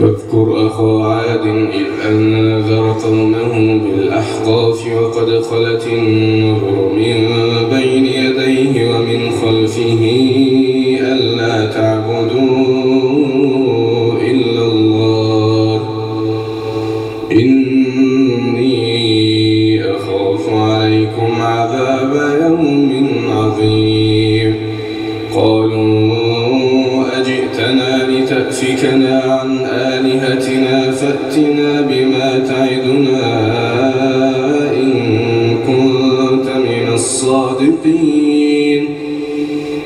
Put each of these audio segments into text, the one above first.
واذكر أخا عاد إذ أنذر قومه بالأحقاف وقد خلت النذر من بين يديه ومن خلفه ألا تعبدوا إلا الله. إني أخاف عليكم عذاب يوم عظيم. لتأفكنا عن آلهتنا فأتنا بما تعدنا إن كنت من الصادقين.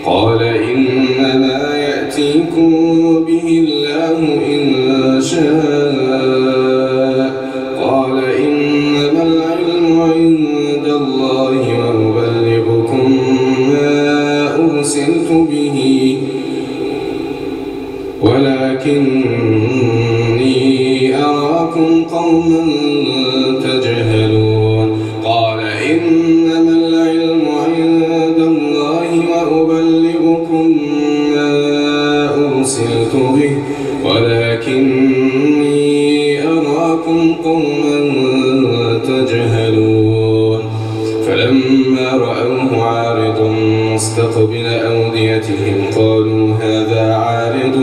قال إنما يأتيكم به الله إن شاء. قال إنما العلم عند الله وأبلغكم ما أرسلت به. ولكني أراكم قوما تجهلون. قال إنما العلم عند الله وأبلغكم ما أرسلت به ولكني أراكم قوما تجهلون. فلما رأوه عارض مستقبل أوديتهم قالوا هذا عارض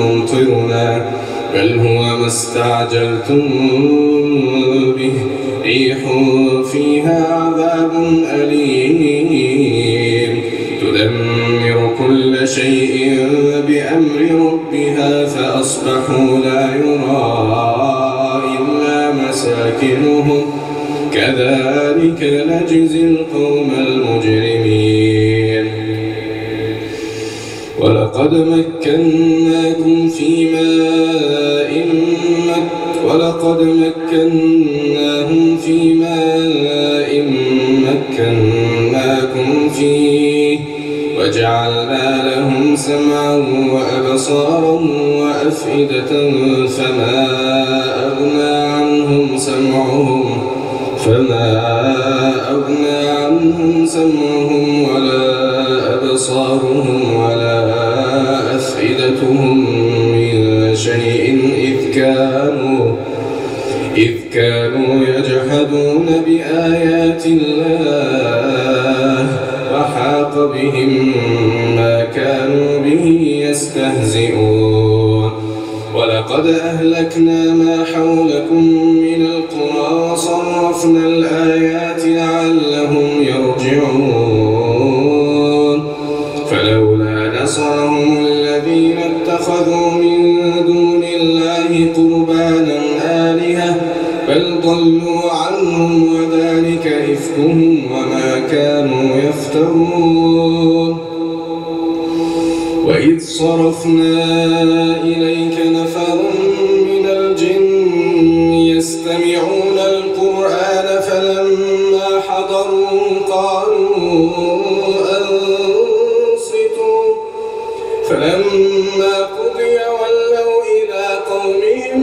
ممطرنا بل هو ما استعجلتم به. ريح فيها عذاب أليم. تدمر كل شيء بأمر ربها فأصبحوا لا يرى إلا مساكنهم. كذلك نجزي القوم المجرمين. ولقد مكناكم في ماء ولقد مكناهم في ماء مكناكم فيه وجعلنا لهم سمعا وأبصارا وأفئدة فما أغنى عنهم سمعهم فما أغنى عنهم سمعهم ولا أبصارهم ولا أفئدتهم من شيء إذ كانوا إذ كانوا يجحدون بآيات الله وحاق بهم ما كانوا به يستهزئون. ولقد أهلكنا ما حولكم وصرفنا الآيات لعلهم يرجعون. فلولا نصرهم الذين اتخذوا من دون الله قربانا آلهة بل ضلوا عنهم وذلك إفكهم وما كانوا يفترون. وإذ صرفنا فلما قضي ولوا إلى قومهم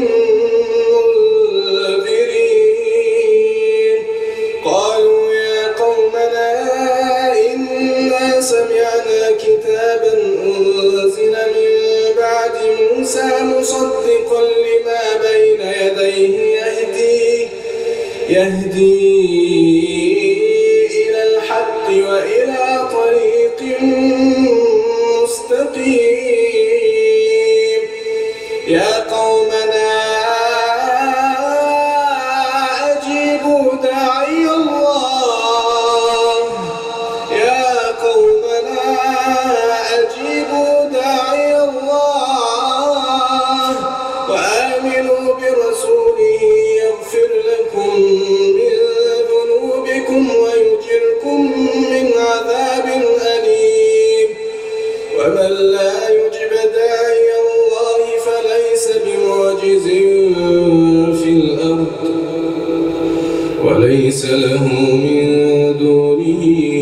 منذرين. قالوا يا قومنا إنا سمعنا كتابا أنزل من بعد موسى مصدقا لما بين يديه يهدي يهدي إلى الحق وإلى طريق يا وليس له من دونه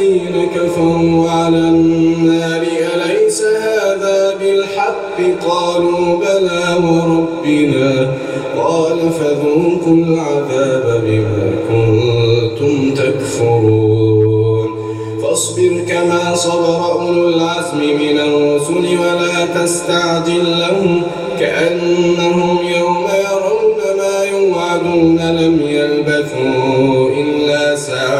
الذين كفروا على النار أليس هذا بالحق؟ قالوا بلى وربنا. قال فذوقوا العذاب بما كنتم تكفرون. فاصبر كما صبر أولو العزم من الرسل ولا تستعجل لهم كأنهم يوم يرون ما يوعدون لم يلبثوا إلا ساعة.